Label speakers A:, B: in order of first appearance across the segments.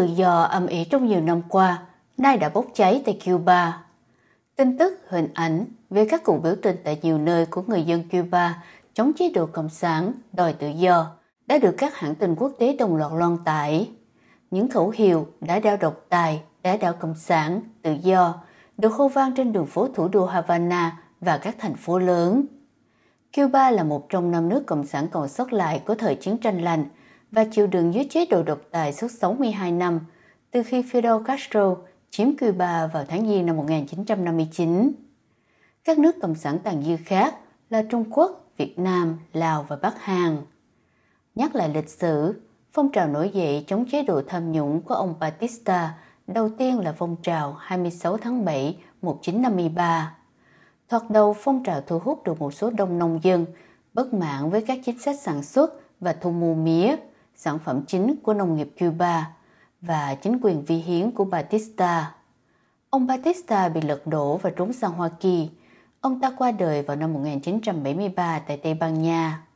A: tự do âm ỉ trong nhiều năm qua, nay đã bốc cháy tại Cuba. Tin tức, hình ảnh về các cuộc biểu tình tại nhiều nơi của người dân Cuba chống chế độ Cộng sản, đòi tự do đã được các hãng tin quốc tế đồng loạt loan tải. Những khẩu hiệu đã đao độc tài, đã đảo Cộng sản, tự do được hô vang trên đường phố thủ đô Havana và các thành phố lớn. Cuba là một trong năm nước Cộng sản còn sót lại của thời chiến tranh lạnh và chịu đựng dưới chế độ độc tài suốt 62 năm, từ khi Fidel Castro chiếm Cuba vào tháng Giêng năm 1959. Các nước Cộng sản tàn dư khác là Trung Quốc, Việt Nam, Lào và Bắc Hàn. Nhắc lại lịch sử, phong trào nổi dậy chống chế độ tham nhũng của ông Batista đầu tiên là phong trào 26 tháng 7 1953. Thoạt đầu phong trào thu hút được một số đông nông dân bất mãn với các chính sách sản xuất và thu mua mía, sản phẩm chính của nông nghiệp Cuba và chính quyền vi hiến của Batista. Ông Batista bị lật đổ và trốn sang Hoa Kỳ. Ông ta qua đời vào năm 1973 tại Tây Ban Nha.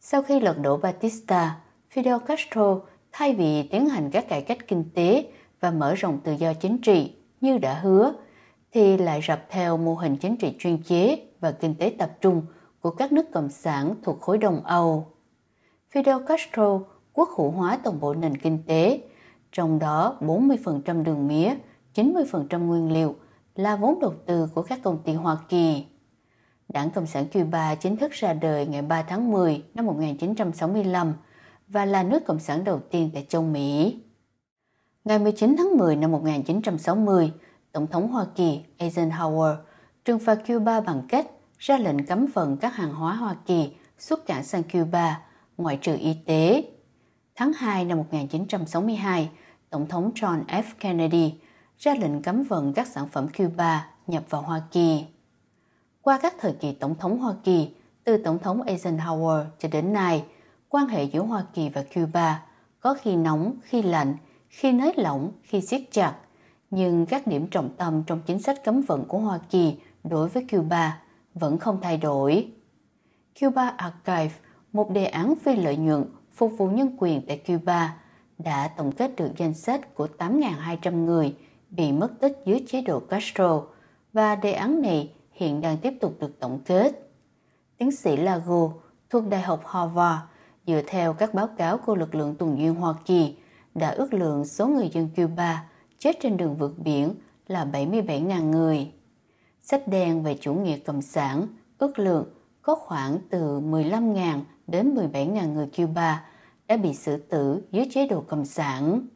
A: Sau khi lật đổ Batista, Fidel Castro thay vì tiến hành các cải cách kinh tế và mở rộng tự do chính trị như đã hứa, thì lại rập theo mô hình chính trị chuyên chế và kinh tế tập trung của các nước cộng sản thuộc khối Đông Âu. Fidel Castro quốc hữu hóa toàn bộ nền kinh tế, trong đó 40% đường mía, 90% nguyên liệu là vốn đầu tư của các công ty Hoa Kỳ. Đảng Cộng sản Cuba chính thức ra đời ngày 3 tháng 10 năm 1965 và là nước Cộng sản đầu tiên tại châu Mỹ. Ngày 19 tháng 10 năm 1960, Tổng thống Hoa Kỳ Eisenhower trừng phạt Cuba bằng cách ra lệnh cấm vận các hàng hóa Hoa Kỳ xuất cảng sang Cuba, ngoại trừ y tế. Tháng 2 năm 1962, Tổng thống John F. Kennedy ra lệnh cấm vận các sản phẩm Cuba nhập vào Hoa Kỳ. Qua các thời kỳ Tổng thống Hoa Kỳ, từ Tổng thống Eisenhower cho đến nay, quan hệ giữa Hoa Kỳ và Cuba có khi nóng, khi lạnh, khi nới lỏng, khi siết chặt, nhưng các điểm trọng tâm trong chính sách cấm vận của Hoa Kỳ đối với Cuba vẫn không thay đổi. Cuba Archive, một đề án phi lợi nhuận phục vụ nhân quyền tại Cuba, đã tổng kết được danh sách của 8.200 người bị mất tích dưới chế độ Castro và đề án này hiện đang tiếp tục được tổng kết. Tiến sĩ Lago thuộc Đại học Harvard dựa theo các báo cáo của lực lượng tuần duyên Hoa Kỳ đã ước lượng số người dân Cuba chết trên đường vượt biển là 77.000 người. Sách đen về chủ nghĩa cộng sản ước lượng có khoảng từ 15.000 đến 17.000 người Cuba đã bị xử tử dưới chế độ cộng sản.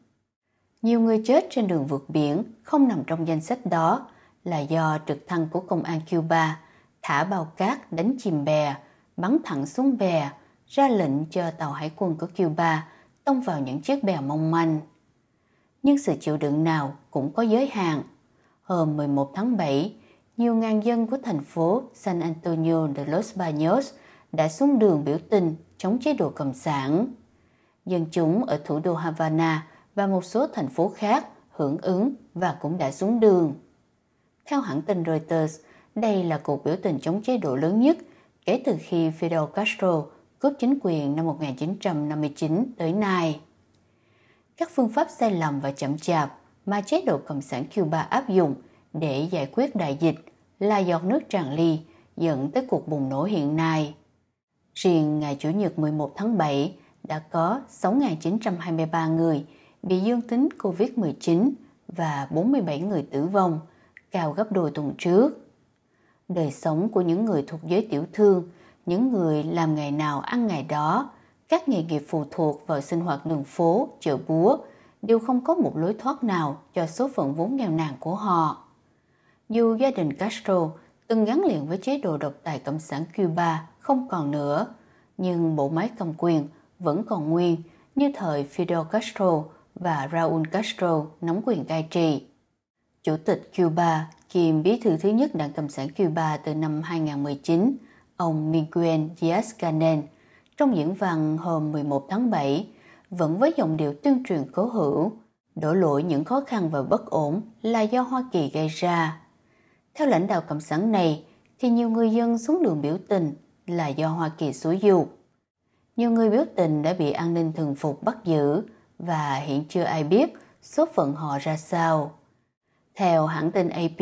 A: Nhiều người chết trên đường vượt biển không nằm trong danh sách đó là do trực thăng của công an Cuba thả bao cát đánh chìm bè, bắn thẳng xuống bè, ra lệnh cho tàu hải quân của Cuba tông vào những chiếc bè mong manh. Nhưng sự chịu đựng nào cũng có giới hạn. Hôm 11 tháng 7, nhiều ngàn dân của thành phố San Antonio de los Baños đã xuống đường biểu tình chống chế độ Cộng sản. Dân chúng ở thủ đô Havana và một số thành phố khác hưởng ứng và cũng đã xuống đường. Theo hãng tin Reuters, đây là cuộc biểu tình chống chế độ lớn nhất kể từ khi Fidel Castro cướp chính quyền năm 1959 tới nay. Các phương pháp sai lầm và chậm chạp mà chế độ Cộng sản Cuba áp dụng để giải quyết đại dịch là giọt nước tràn ly dẫn tới cuộc bùng nổ hiện nay. Riêng ngày Chủ nhật 11 tháng 7 đã có 6.923 người bị dương tính COVID-19 và 47 người tử vong, cao gấp đôi tuần trước. Đời sống của những người thuộc giới tiểu thương những người làm ngày nào ăn ngày đó, các nghề nghiệp phụ thuộc vào sinh hoạt đường phố, chợ búa đều không có một lối thoát nào cho số phận vốn nghèo nàn của họ. Dù gia đình Castro từng gắn liền với chế độ độc tài cộng sản Cuba không còn nữa, nhưng bộ máy cầm quyền vẫn còn nguyên như thời Fidel Castro và Raúl Castro nắm quyền cai trị. Chủ tịch Cuba kiêm bí thư thứ nhất Đảng Cộng sản Cuba từ năm 2019 ông Miguel Diaz-Canel trong diễn văn hôm 11 tháng 7 vẫn với giọng điệu tuyên truyền cố hữu, đổ lỗi những khó khăn và bất ổn là do Hoa Kỳ gây ra. Theo lãnh đạo Cộng sản này, thì nhiều người dân xuống đường biểu tình là do Hoa Kỳ xúi dục. Nhiều người biểu tình đã bị an ninh thường phục bắt giữ và hiện chưa ai biết số phận họ ra sao. Theo hãng tin AP,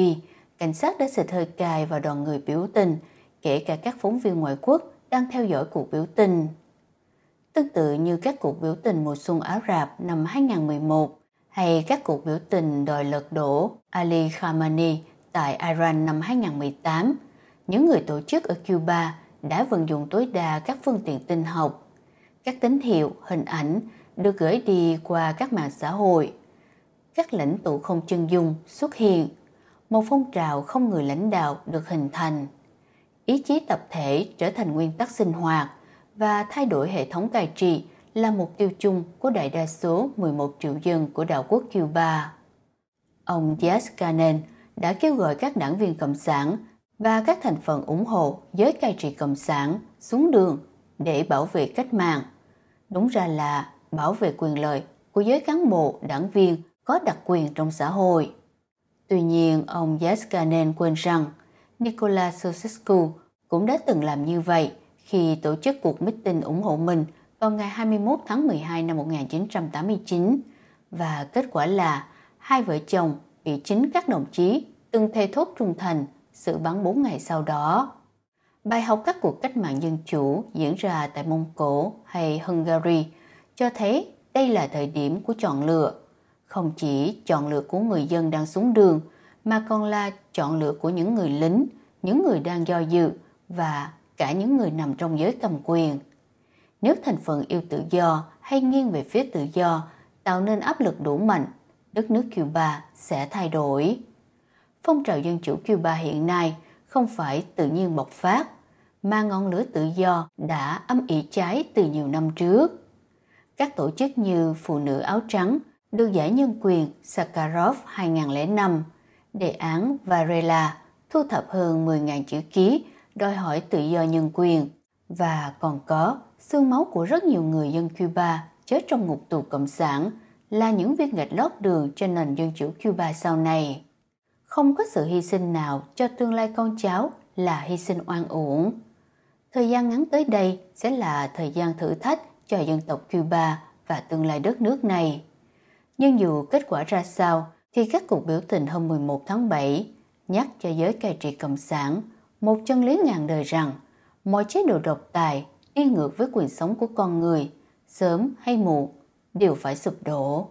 A: cảnh sát đã xịt hơi cay vào đoàn người biểu tình, kể cả các phóng viên ngoại quốc đang theo dõi cuộc biểu tình. Tương tự như các cuộc biểu tình mùa xuân Ả Rạp năm 2011 hay các cuộc biểu tình đòi lật đổ Ali Khamenei tại Iran năm 2018, những người tổ chức ở Cuba đã vận dụng tối đa các phương tiện tin học. Các tín hiệu, hình ảnh được gửi đi qua các mạng xã hội. Các lãnh tụ không chân dung xuất hiện. Một phong trào không người lãnh đạo được hình thành. Ý chí tập thể trở thành nguyên tắc sinh hoạt và thay đổi hệ thống cai trị là mục tiêu chung của đại đa số 11 triệu dân của đảo quốc Cuba. Ông Diaz-Canel đã kêu gọi các đảng viên Cộng sản và các thành phần ủng hộ giới cai trị Cộng sản xuống đường để bảo vệ cách mạng. Đúng ra là bảo vệ quyền lợi của giới cán bộ, đảng viên có đặc quyền trong xã hội. Tuy nhiên, ông Yaskanen quên rằng Nicola Ceausescu cũng đã từng làm như vậy khi tổ chức cuộc meeting ủng hộ mình vào ngày 21 tháng 12 năm 1989 và kết quả là hai vợ chồng bị chính các đồng chí từng thề thốt trung thành xử bắn 4 ngày sau đó. Bài học các cuộc cách mạng dân chủ diễn ra tại Mông Cổ hay Hungary cho thấy đây là thời điểm của chọn lựa. Không chỉ chọn lựa của người dân đang xuống đường, mà còn là chọn lựa của những người lính, những người đang do dự và cả những người nằm trong giới cầm quyền. Nếu thành phần yêu tự do hay nghiêng về phía tự do tạo nên áp lực đủ mạnh, đất nước Cuba sẽ thay đổi. Phong trào dân chủ Cuba hiện nay không phải tự nhiên bộc phát, mà ngọn lửa tự do đã âm ỉ cháy từ nhiều năm trước. Các tổ chức như Phụ nữ áo trắng được giải nhân quyền Sakharov 2005, đề án Varela thu thập hơn 10.000 chữ ký đòi hỏi tự do nhân quyền và còn có xương máu của rất nhiều người dân Cuba chết trong ngục tù cộng sản là những viên gạch lót đường cho nền dân chủ Cuba sau này. Không có sự hy sinh nào cho tương lai con cháu là hy sinh oan uổng. Thời gian ngắn tới đây sẽ là thời gian thử thách cho dân tộc Cuba và tương lai đất nước này. Nhưng dù kết quả ra sao, thì các cuộc biểu tình hôm 11 tháng 7 nhắc cho giới cai trị cộng sản một chân lý ngàn đời rằng mọi chế độ độc tài đi ngược với quyền sống của con người, sớm hay muộn đều phải sụp đổ.